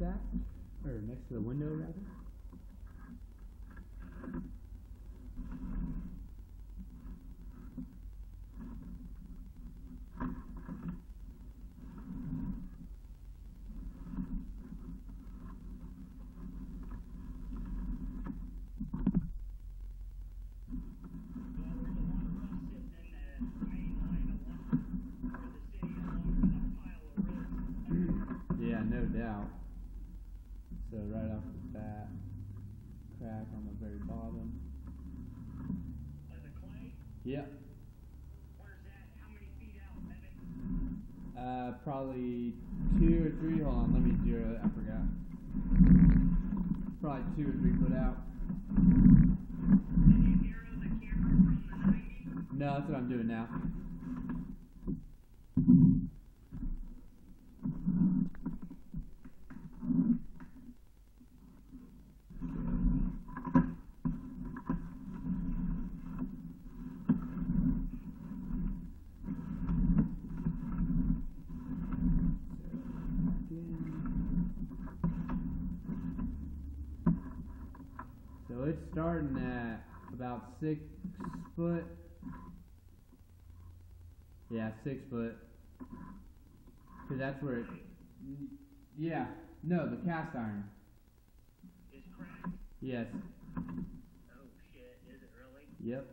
stacked, or next to the window rather. Yeah, no doubt. So right off the bat, crack on the very bottom. Yep. Uh, probably two or three. Hold on, let me zero it. I forgot. Probably two or three foot out. No, that's what I'm doing now. So it's starting at about six foot. Yeah, six foot. Cause that's where it. Yeah, no, the cast iron. Is cracked? Yes. Oh shit! Is it really? Yep.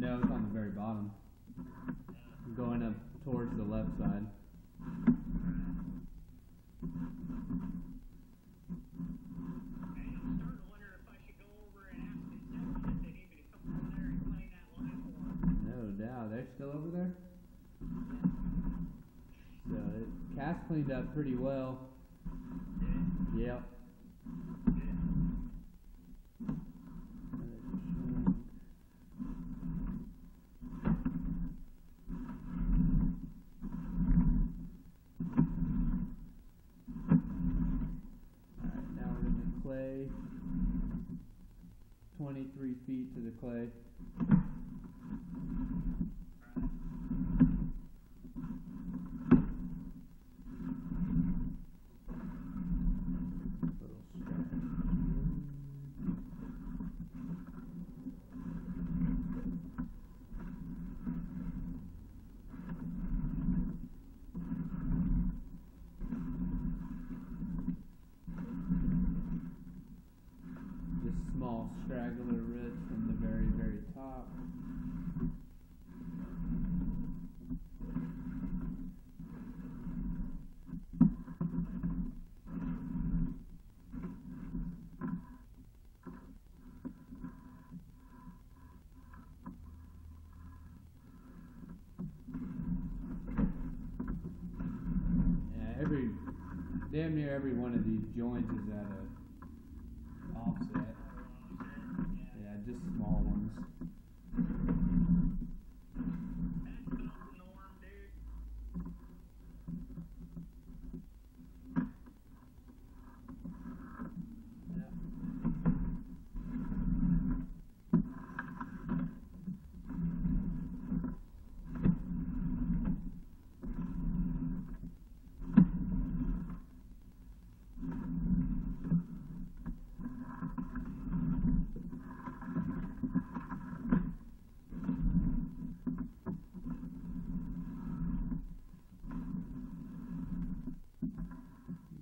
No, it's on the very bottom. Going up towards the left side. No doubt. They're still over there? So it cast cleaned up pretty well. Yep. Twenty-three feet to the clay. Little scratch. Just small straggler roots from the very, very top. Yeah, every damn near every one of these joints is at a offset. Yeah, just small ones.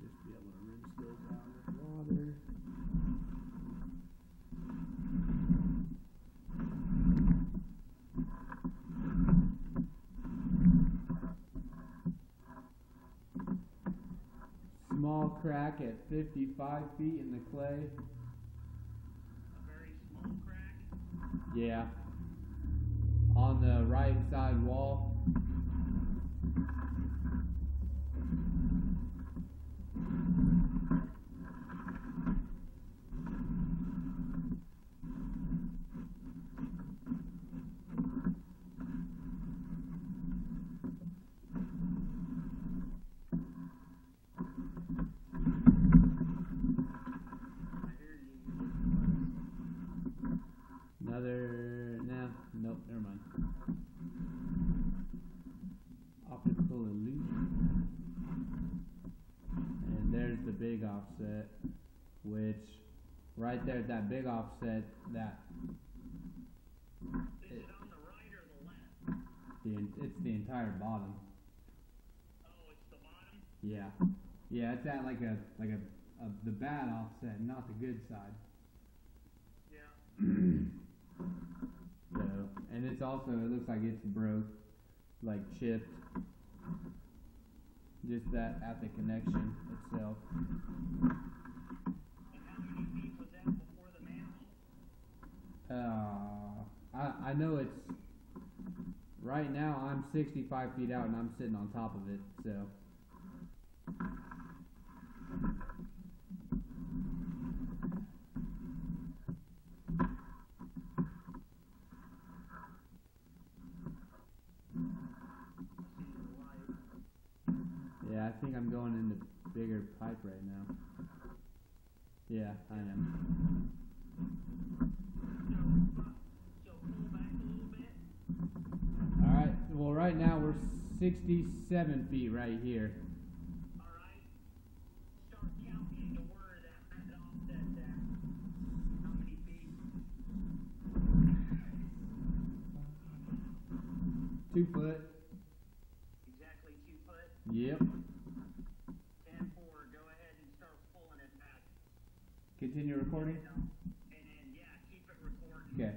Just be able to rinse those out with water. Small crack at 55 feet in the clay. Yeah. On the right side wall. Optical illusion. And there's the big offset, which right there at that big offset, that Is it on the right or the left? the it's the entire bottom. Oh, it's the bottom? Yeah, yeah, it's at like a like a, a the bad offset, not the good side. Yeah. So, and it's also it looks like it's broke, like chipped. Just that at the connection itself. Uh, I I know it's right now. I'm 65 feet out and I'm sitting on top of it. So. See the light. Yeah, I think I'm going into bigger pipe right now. Yeah, I am. So, so pull back a little bit. Alright, well, right now we're 67 feet right here. All right. Start counting to where that that offset's. How many feet? Two foot. Exactly two foot. Yep. Ten four. Go ahead and start pulling it back. Continue recording. And, um, and then yeah, keep it recording. Okay.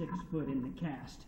Six foot in the cast.